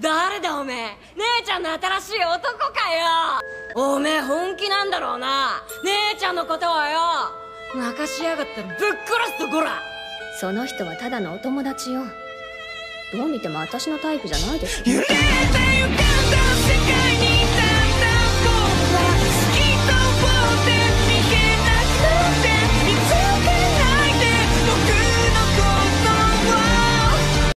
誰だおめえ？姉ちゃんの新しい男かよ！おめえ本気なんだろうな？姉ちゃんのことはよ！泣かしやがったらぶっ殺すぞこら！その人はただのお友達よ。どう見ても私のタイプじゃないでしょ